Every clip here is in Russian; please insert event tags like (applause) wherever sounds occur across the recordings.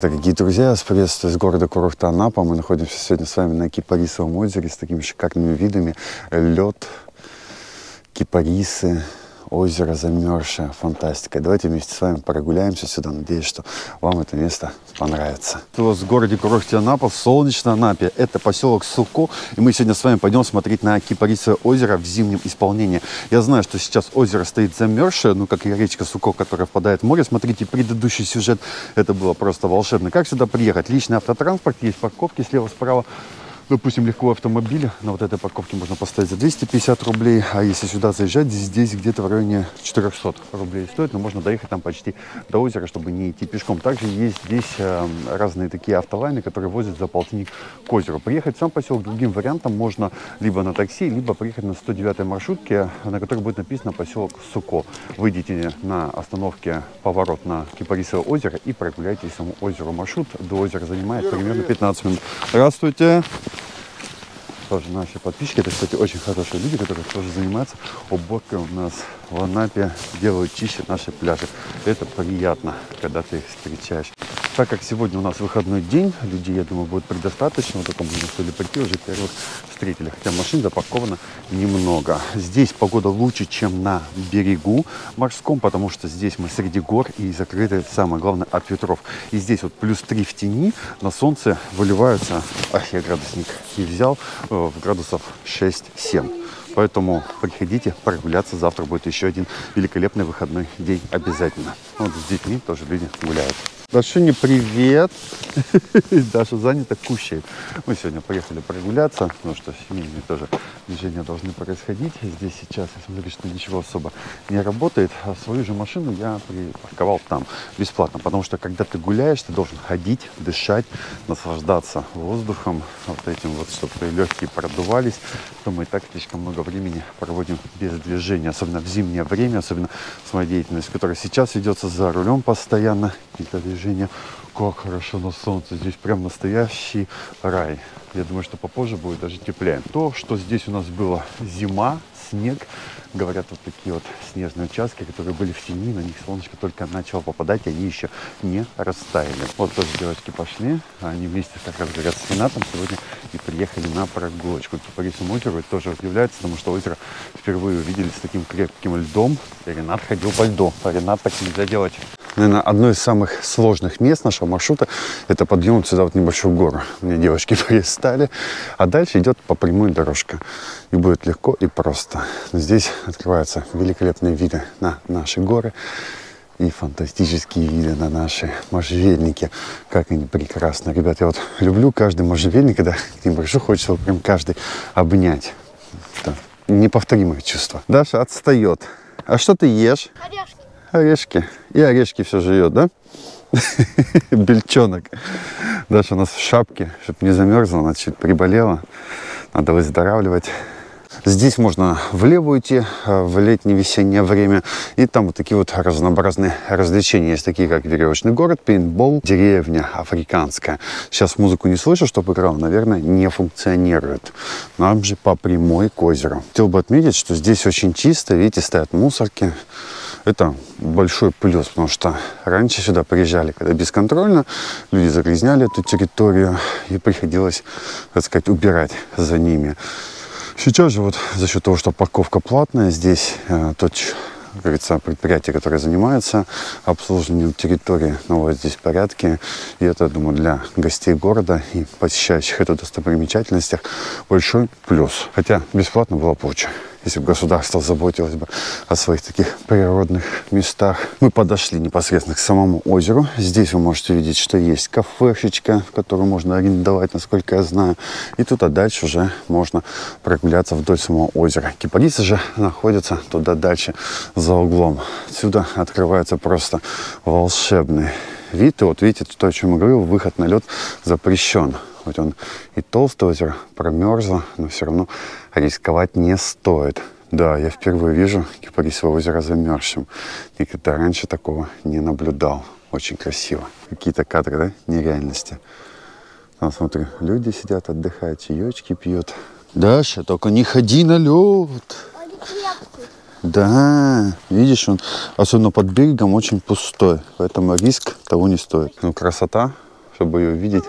Дорогие друзья, я вас приветствую из города курорта Анапа. Мы находимся сегодня с вами на Кипарисовом озере с такими шикарными видами. Лед, кипарисы, озеро замерзшее, фантастика. Давайте вместе с вами прогуляемся сюда. Надеюсь, что вам это место понравится. У вас в городе курорте Анапа, в солнечной Анапе. Это поселок Суко. И мы сегодня с вами пойдем смотреть на Кипарисовое озеро в зимнем исполнении. Я знаю, что сейчас озеро стоит замерзшее, ну как и речка Суко, которая впадает в море. Смотрите, предыдущий сюжет, это было просто волшебно. Как сюда приехать? Личный автотранспорт, есть парковки слева-справа. Допустим, легко автомобиль на вот этой парковке можно поставить за 250 рублей, а если сюда заезжать, здесь где-то в районе 400 рублей стоит, но можно доехать там почти до озера, чтобы не идти пешком. Также есть здесь э, разные такие автолайны, которые возят за полтинник к озеру. Приехать в сам поселок другим вариантом можно либо на такси, либо приехать на 109 маршрутке, на которой будет написано поселок Суко. Выйдите на остановке поворот на Кипарисово озеро и прогуляйтесь само озеро. Маршрут до озера занимает примерно 15 минут. Здравствуйте! Тоже наши подписчики. Это, кстати, очень хорошие люди, которые тоже занимаются уборкой у нас в Анапе, делают чище наши пляжи. Это приятно, когда ты их встречаешь. Так как сегодня у нас выходной день, людей, я думаю, будет предостаточно. Только мы решили прийти, уже первых встретили. Хотя машин запарковано немного. Здесь погода лучше, чем на берегу морском, потому что здесь мы среди гор и закрыты, самое главное, от ветров. И здесь вот плюс 3 в тени, на солнце выливаются, ах, я градусник не взял, э, в градусов 6-7. Поэтому приходите прогуляться. Завтра будет еще один великолепный выходной день обязательно. Вот с детьми тоже люди гуляют. Дашуне привет. (laughs) Даша занята, кущает. Мы сегодня поехали прогуляться, потому что семейные тоже движения должны происходить. Здесь сейчас, я смотрю, что ничего особо не работает. А свою же машину я припарковал там бесплатно, потому что когда ты гуляешь, ты должен ходить, дышать, наслаждаться воздухом, вот этим вот, чтобы легкие продувались. То мы и так слишком много времени проводим без движения, особенно в зимнее время, особенно с моей деятельностью, которая сейчас ведется за рулем постоянно, какие-то движения. Как хорошо на солнце, здесь прям настоящий рай. Я думаю, что попозже будет даже теплее. То, что здесь у нас была зима, снег, говорят, вот такие вот снежные участки, которые были в тени, на них солнышко только начало попадать, они еще не растаяли. Вот тоже девочки пошли, они вместе как раз говорят с Ренатом сегодня и приехали на прогулочку к Кипарисовому озеру. Это тоже удивляется, потому что озеро впервые увидели с таким крепким льдом. И Ренат ходил по льду, а Ренат так нельзя делать. Наверное, одно из самых сложных мест нашего маршрута – это подъем сюда вот небольшую гору. Мне девочки (laughs) пристали, а дальше идет по прямой дорожка. И будет легко и просто. Здесь открываются великолепные виды на наши горы и фантастические виды на наши можжевельники. Как они прекрасны. Ребят, я вот люблю каждый можжевельник, когда к ним пришел, хочется вот прям каждый обнять. Это неповторимое чувство. Даша отстает. А что ты ешь? Орешки. Орешки. И орешки все живет, да? (laughs) Бельчонок. Даша у нас в шапке, чтобы не замерзла, она чуть приболела. Надо выздоравливать. Здесь можно влево э, в летнее-весеннее время. И там вот такие вот разнообразные развлечения. Есть такие, как веревочный город, пейнтбол, деревня африканская. Сейчас музыку не слышу, чтобы играл. Наверное, не функционирует. Нам же по прямой к озеру. Хотел бы отметить, что здесь очень чисто. Видите, стоят мусорки. Это большой плюс, потому что раньше сюда приезжали, когда бесконтрольно, люди загрязняли эту территорию и приходилось, так сказать, убирать за ними. Сейчас же вот за счет того, что парковка платная, здесь э, тот, как говорится, предприятие, которое занимается обслуживанием территории, наводит здесь порядки. И это, думаю, для гостей города и посещающих эту достопримечательность большой плюс. Хотя бесплатно было бы лучше если бы государство заботилось бы о своих таких природных местах. Мы подошли непосредственно к самому озеру. Здесь вы можете видеть, что есть кафешечка, в которую можно арендовать, насколько я знаю. И тут а дальше уже можно прогуляться вдоль самого озера. Кипарисы же находятся туда дальше за углом. Отсюда открывается просто волшебный вид. И вот видите, то, о чем я говорил, выход на лед запрещен. Хоть он и толстый озеро, промерзло, но все равно рисковать не стоит. Да, я впервые вижу Кипарисово озеро замерзшим. Никогда раньше такого не наблюдал. Очень красиво. Какие-то кадры, да, нереальности. Там, смотрю, люди сидят, отдыхают, чаечки пьют. Даша, только не ходи на лед. Да, видишь, он, особенно под берегом, очень пустой. Поэтому риск того не стоит. Ну, красота чтобы ее увидеть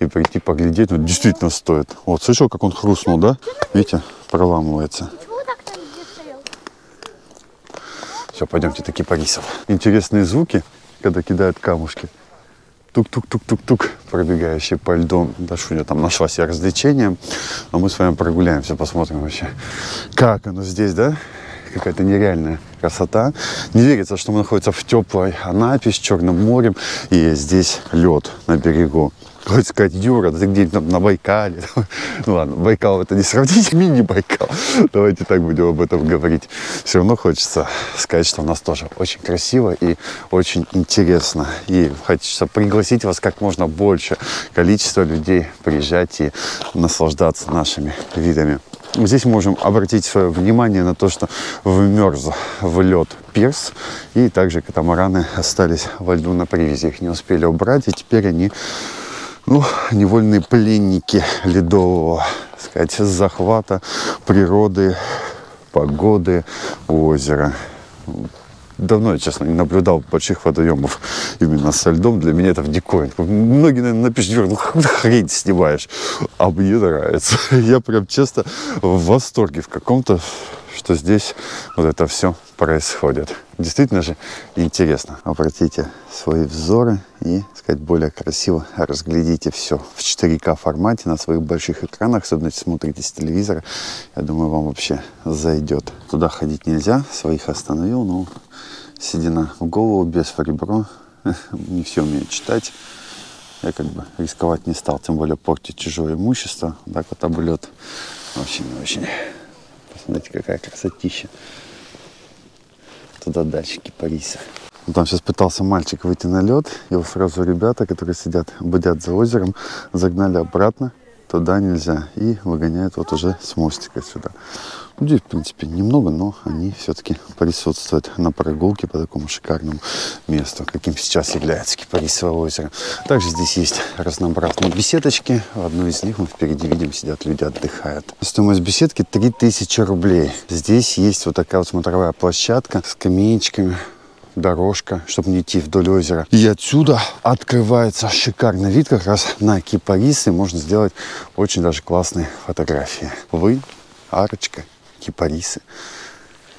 и прийти поглядеть. Ну, действительно стоит. Вот, слышал, как он хрустнул, да? Видите, проламывается. Все, пойдемте, таки Парисов. Интересные звуки, когда кидают камушки. Тук-тук-тук-тук-тук, пробегающие по льду. Да что у нее там нашла себе развлечение. А мы с вами прогуляемся, посмотрим вообще, как оно здесь, да? Какая-то нереальная красота. Не верится, что мы находимся в теплой Анапе с Черным морем. И здесь лед на берегу. Хочется сказать, Юра, ты где-нибудь на Байкале. Ну (laughs) ладно, Байкал это не сравнить, мини-Байкал. (laughs) Давайте так будем об этом говорить. Все равно хочется сказать, что у нас тоже очень красиво и очень интересно. И хочется пригласить вас как можно больше количество людей приезжать и наслаждаться нашими видами. Здесь можем обратить свое внимание на то, что вмерз в лед пирс, и также катамараны остались во льду на привязи. Их не успели убрать, и теперь они ну, невольные пленники ледового, сказать, захвата природы, погоды озера. Давно я, честно, не наблюдал больших водоемов именно со льдом. Для меня это в диковинку. Многие, наверное, напишут, ну хрень снимаешь. А мне нравится. (laughs) Я прям честно в восторге в каком-то что здесь вот это все происходит. Действительно же интересно. Обратите свои взоры и, сказать, более красиво разглядите все в 4К формате на своих больших экранах, особенно если смотрите с телевизора. Я думаю, вам вообще зайдет. Туда ходить нельзя, своих остановил, но седина в голову, без в. (laughs) Не все умею читать. Я как бы рисковать не стал, тем более портить чужое имущество. Так вот облет очень-очень Смотрите, какая красотища. Туда дальше кипариса. Ну, там сейчас пытался мальчик выйти на лед, его сразу ребята, которые сидят, будят за озером, загнали обратно. Туда нельзя. И выгоняют вот уже с мостика сюда. Здесь, в принципе, немного, но они все-таки присутствуют на прогулке по такому шикарному месту, каким сейчас является Кипарисово озеро. Также здесь есть разнообразные беседочки. В одной из них мы впереди видим, сидят люди, отдыхают. Стоимость беседки 3000 рублей. Здесь есть вот такая вот смотровая площадка с скамеечками дорожка, чтобы не идти вдоль озера. И отсюда открывается шикарный вид как раз на кипарисы. Можно сделать очень даже классные фотографии. Вы, арочка, кипарисы.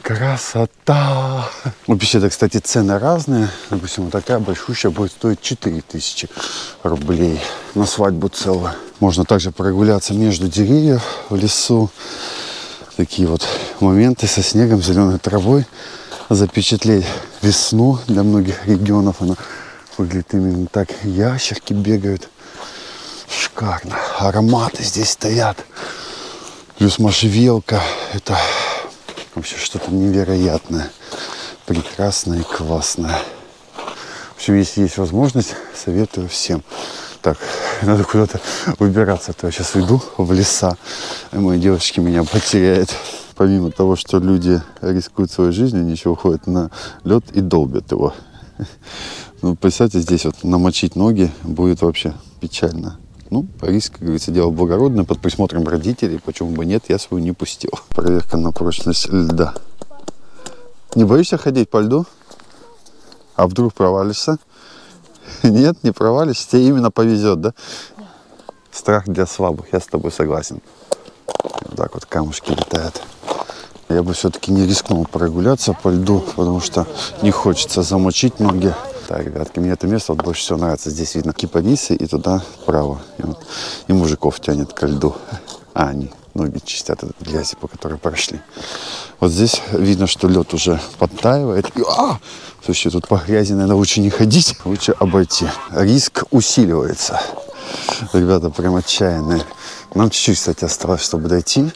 Красота! У беседы, кстати, цены разные. Допустим, вот такая большущая будет стоить 4000 рублей на свадьбу целую. Можно также прогуляться между деревьев в лесу. Такие вот моменты со снегом, зеленой травой. Запечатлеть весну для многих регионов. Она выглядит именно так. Ящерки бегают. Шикарно. Ароматы здесь стоят. Плюс можжевелка. Это вообще что-то невероятное. Прекрасное и классное. В общем, если есть возможность, советую всем. Так, надо куда-то выбираться, а то я сейчас уйду в леса, и мои девочки меня потеряют. Помимо того, что люди рискуют своей жизнью, они еще уходят на лед и долбят его. Ну, представьте, здесь вот намочить ноги будет вообще печально. Ну, риск, как говорится, дело благородное, под присмотром родителей, почему бы нет, я свою не пустил. (laughs) Проверка на прочность льда. Не боишься ходить по льду? А вдруг провалишься? (laughs) Нет, не провалишься, тебе именно повезет, да? Страх для слабых, я с тобой согласен. Вот так вот камушки летают. Я бы все-таки не рискнул прогуляться по льду, потому что не хочется замочить ноги. Так, ребятки, мне это место вот больше всего нравится. Здесь видно кипарисы и туда вправо. И, вот, и мужиков тянет ко льду. А, они ноги чистят от грязи, по которой прошли. Вот здесь видно, что лед уже подтаивает. И, а! Слушайте, тут по грязи, наверное, лучше не ходить, лучше обойти. Риск усиливается. Ребята прям отчаянные. Нам чуть-чуть, кстати, осталось, чтобы дойти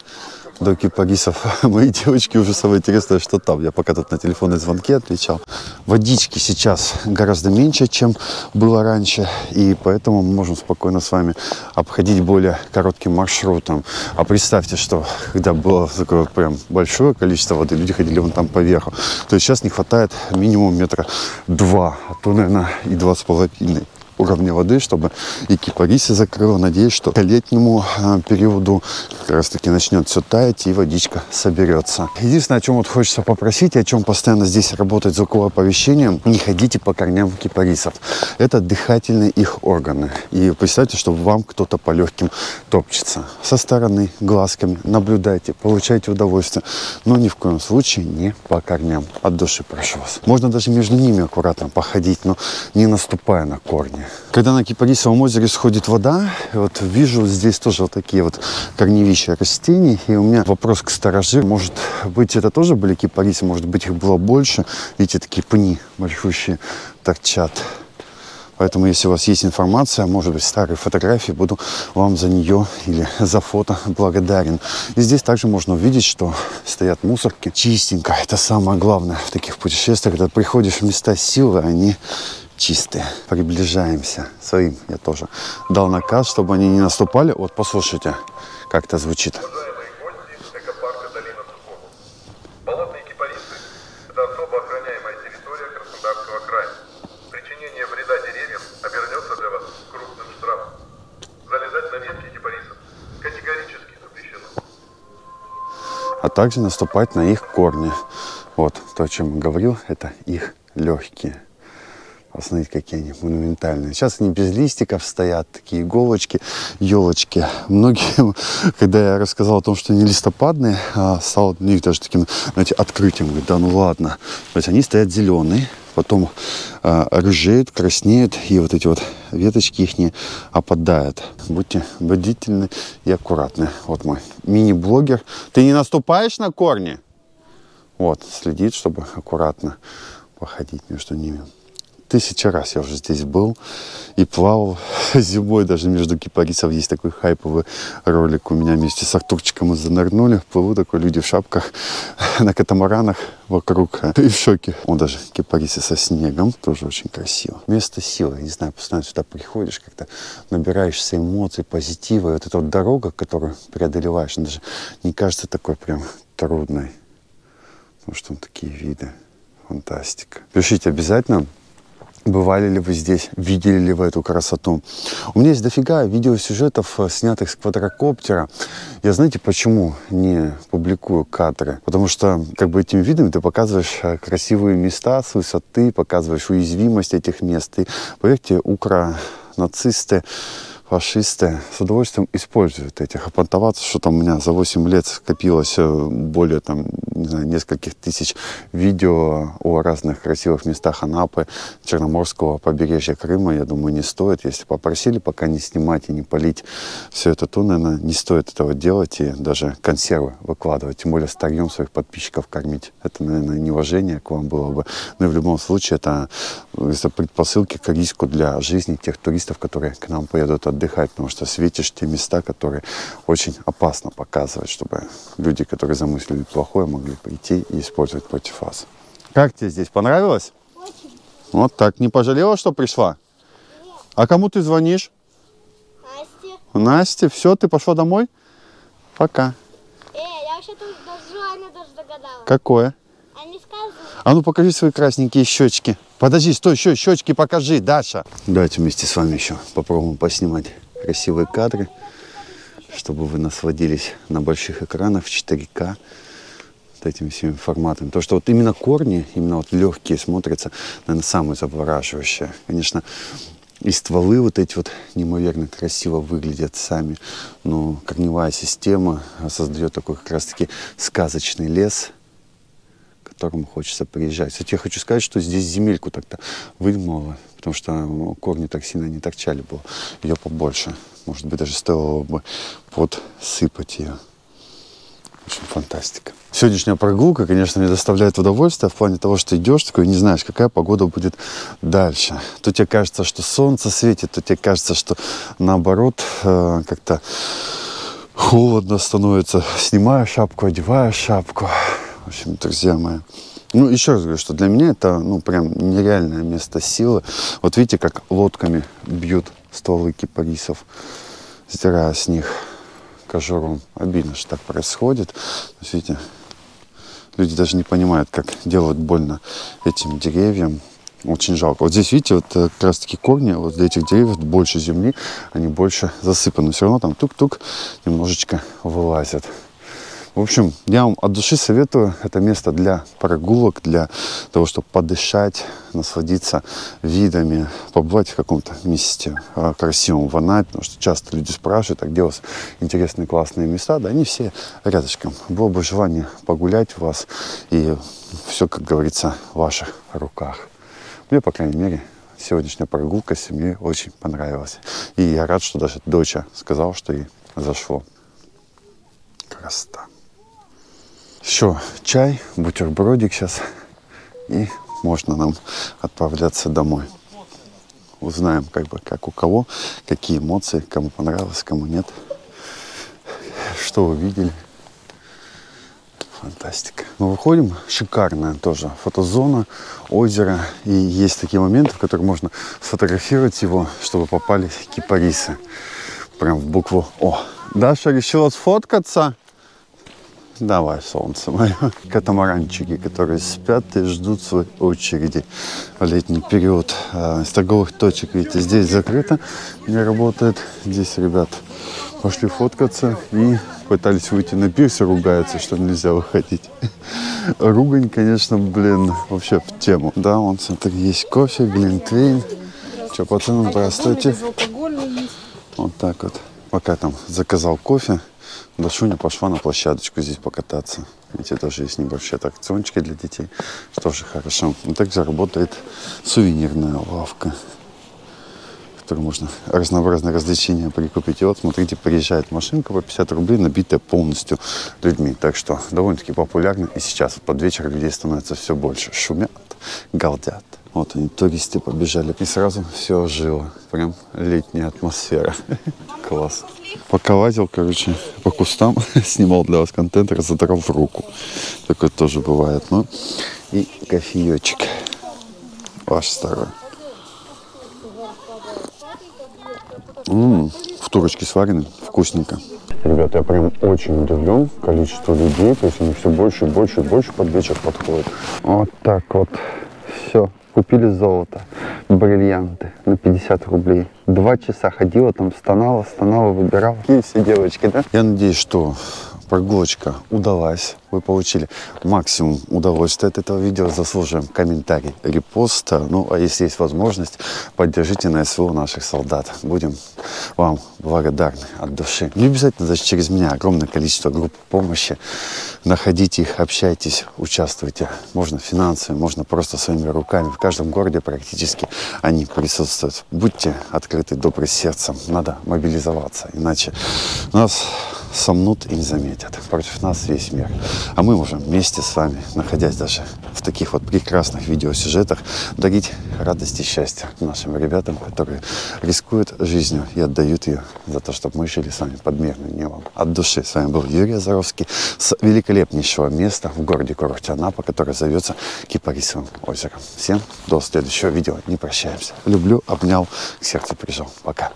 до кипарисов. (laughs) Мои девочки уже самое интересное, что там. Я пока тут на телефонные звонки отвечал. Водички сейчас гораздо меньше, чем было раньше. И поэтому мы можем спокойно с вами обходить более коротким маршрутом. А представьте, что когда было такое прям большое количество воды, люди ходили вон там по верху, то есть сейчас не хватает минимум метра два, а то, наверное, и два с половиной. Уровня воды, чтобы и кипарисы закрыло. Надеюсь, что к летнему э, периоду как раз таки начнет все таять и водичка соберется. Единственное, о чем вот хочется попросить, о чем постоянно здесь работает звуковое оповещение, не ходите по корням кипарисов. Это дыхательные их органы. И представьте, что вам кто-то по легким топчется. Со стороны, глазками, наблюдайте, получайте удовольствие. Но ни в коем случае не по корням. От души прошу вас. Можно даже между ними аккуратно походить, но не наступая на корни. Когда на Кипарисовом озере сходит вода, вот вижу здесь тоже вот такие вот корневища растений. И у меня вопрос к сторожи. Может быть, это тоже были кипарисы, может быть, их было больше. Видите, такие пни большущие торчат. Поэтому, если у вас есть информация, может быть, старые фотографии, буду вам за нее или за фото благодарен. И здесь также можно увидеть, что стоят мусорки чистенько. Это самое главное в таких путешествиях, когда приходишь в места силы, они чистые. Приближаемся своим. Я тоже дал наказ, чтобы они не наступали. Вот послушайте, как это звучит. а также наступать на их корни. Вот то, о чем я говорил, это их легкие. Посмотрите, какие они монументальные. Сейчас они без листиков стоят, такие иголочки, елочки. Многие, (laughs) когда я рассказал о том, что они листопадные, а, стало для них даже таким, знаете, открытием. Говорит, да ну ладно. То есть они стоят зеленые, потом э, рыжеют, краснеют, и вот эти вот веточки их не опадают. Будьте бдительны и аккуратны. Вот мой мини-блогер. Ты не наступаешь на корни? Вот, следит, чтобы аккуратно походить между ними тысяча раз я уже здесь был и плавал (laughs) зимой даже между кипарисов. Есть такой хайповый ролик у меня вместе с Артурчиком мы занырнули. Плыву такой, люди в шапках (laughs) на катамаранах вокруг (laughs) и в шоке. Он даже кипарисы со снегом, тоже очень красиво. Место силы, не знаю, постоянно сюда приходишь, как-то набираешься эмоций, позитива. И вот эта вот дорога, которую преодолеваешь, она даже не кажется такой прям трудной. Потому что там такие виды. Фантастика. Пишите обязательно, Бывали ли вы здесь? Видели ли вы эту красоту? У меня есть дофига видеосюжетов, э, снятых с квадрокоптера. Я знаете, почему не публикую кадры? Потому что как бы этим видом ты показываешь э, красивые места с высоты, показываешь уязвимость этих мест. И поверьте, укро нацисты фашисты с удовольствием используют этих. Опонтоваться, что там у меня за 8 лет скопилось э, более там, не знаю, нескольких тысяч видео о разных красивых местах Анапы, Черноморского побережья Крыма, я думаю, не стоит. Если попросили пока не снимать и не полить все это, то, наверное, не стоит этого делать и даже консервы выкладывать, тем более старьем своих подписчиков кормить. Это, наверное, неуважение к вам было бы. Но в любом случае это, это предпосылки к риску для жизни тех туристов, которые к нам поедут отдыхать отдыхать, потому что светишь те места, которые очень опасно показывать, чтобы люди, которые замыслили плохое, могли прийти и использовать против вас. Как тебе здесь? Понравилось? Очень. Вот так. Не пожалела, что пришла? Нет. А кому ты звонишь? Насте. Насте? Все, ты пошла домой? Пока. Э, я вообще-то название даже догадалась. Какое? А ну покажи свои красненькие щечки. Подожди, стой, еще щечки покажи, Даша. Давайте вместе с вами еще попробуем поснимать красивые кадры, чтобы вы насладились на больших экранах в 4К этими всеми форматами. То, что вот именно корни, именно вот легкие смотрятся, наверное, самые завораживающие. Конечно, и стволы вот эти вот неимоверно красиво выглядят сами. Но корневая система создает такой как раз-таки сказочный лес – которому хочется приезжать. Кстати, я хочу сказать, что здесь земельку так-то выдумала, потому что корни так сильно не торчали было. Ее побольше. Может быть, даже стоило бы подсыпать ее. В общем, фантастика. Сегодняшняя прогулка, конечно, мне доставляет удовольствие в плане того, что идешь такой, не знаешь, какая погода будет дальше. То тебе кажется, что солнце светит, то тебе кажется, что наоборот э, как-то холодно становится. Снимаю шапку, одеваю шапку. В общем, друзья мои. Ну, еще раз говорю, что для меня это, ну, прям нереальное место силы. Вот видите, как лодками бьют стволы кипарисов, сдирая с них кожуру. Обидно, что так происходит. Видите, люди даже не понимают, как делают больно этим деревьям. Очень жалко. Вот здесь, видите, вот э, как раз таки корни вот для этих деревьев больше земли, они больше засыпаны. Все равно там тук-тук немножечко вылазят. В общем, я вам от души советую это место для прогулок, для того, чтобы подышать, насладиться видами, побывать в каком-то месте а, красивом в Анапе, потому что часто люди спрашивают, а где у вас интересные классные места, да они все рядышком. Было бы желание погулять у вас, и все, как говорится, в ваших руках. Мне, по крайней мере, сегодняшняя прогулка с семьей очень понравилась. И я рад, что даже доча сказала, что ей зашло. Красота. Еще чай, бутербродик сейчас. И можно нам отправляться домой. Узнаем, как бы, как у кого, какие эмоции, кому понравилось, кому нет. Что увидели. Фантастика. Мы выходим, шикарная тоже фотозона, озеро. И есть такие моменты, в которых можно сфотографировать его, чтобы попали кипарисы. Прям в букву О. Даша решила сфоткаться. Давай, солнце мое. Катамаранчики, которые спят и ждут своей очереди в летний период. А, из торговых точек, видите, здесь закрыто, не работает. Здесь ребят пошли фоткаться и пытались выйти на пирс и ругаются, что нельзя выходить. Ругань, конечно, блин, вообще в тему. Да, вон, смотри, есть кофе, глинтвейн. Что, пацаны, здравствуйте. Вот так вот. Пока там заказал кофе, Дашуня пошла на площадочку здесь покататься. Видите, тоже есть небольшие аттракциончики для детей, что тоже хорошо. И также работает сувенирная лавка, в которой можно разнообразные развлечения прикупить. И вот, смотрите, приезжает машинка по 50 рублей, набитая полностью людьми. Так что довольно-таки популярно. И сейчас под вечер людей становится все больше. Шумят, галдят. Вот они, туристы побежали. И сразу все ожило. Прям летняя атмосфера. (laughs) Класс. Пока короче, по кустам, (laughs) снимал для вас контент, разодрал в руку. Такое тоже бывает. Ну, и кофеечек. Ваш старый. М-м, в турочке сваренный, вкусненько. Ребята, я прям очень удивлен количество людей, то есть они все больше и больше и больше под вечер подходят. Вот так вот. Все, купили золото, бриллианты на 50 рублей. Два часа ходила там, стонала, стонала, выбирала. Какие все девочки, да? Я надеюсь, что прогулочка удалась. Вы получили максимум удовольствия от этого видео. Заслуживаем комментарий, репост. Ну, а если есть возможность, поддержите на СВО наших солдат. Будем вам благодарны от души. Не обязательно даже через меня огромное количество групп помощи. Находите их, общайтесь, участвуйте. Можно финансово, можно просто своими руками. В каждом городе практически они присутствуют. Будьте открыты, добры сердцем. Надо мобилизоваться, иначе нас сомнут и не заметят. Против нас весь мир. А мы можем вместе с вами, находясь даже в таких вот прекрасных видеосюжетах, дарить радость и счастье нашим ребятам, которые рискуют жизнью и отдают ее за то, чтобы мы жили с вами под мирным небом. От души с вами был Юрий Азаровский с великолепнейшего места в городе курорте Анапа, которое зовется Кипарисовым озером. Всем до следующего видео. Не прощаемся. Люблю, обнял, к сердцу прижал. Пока.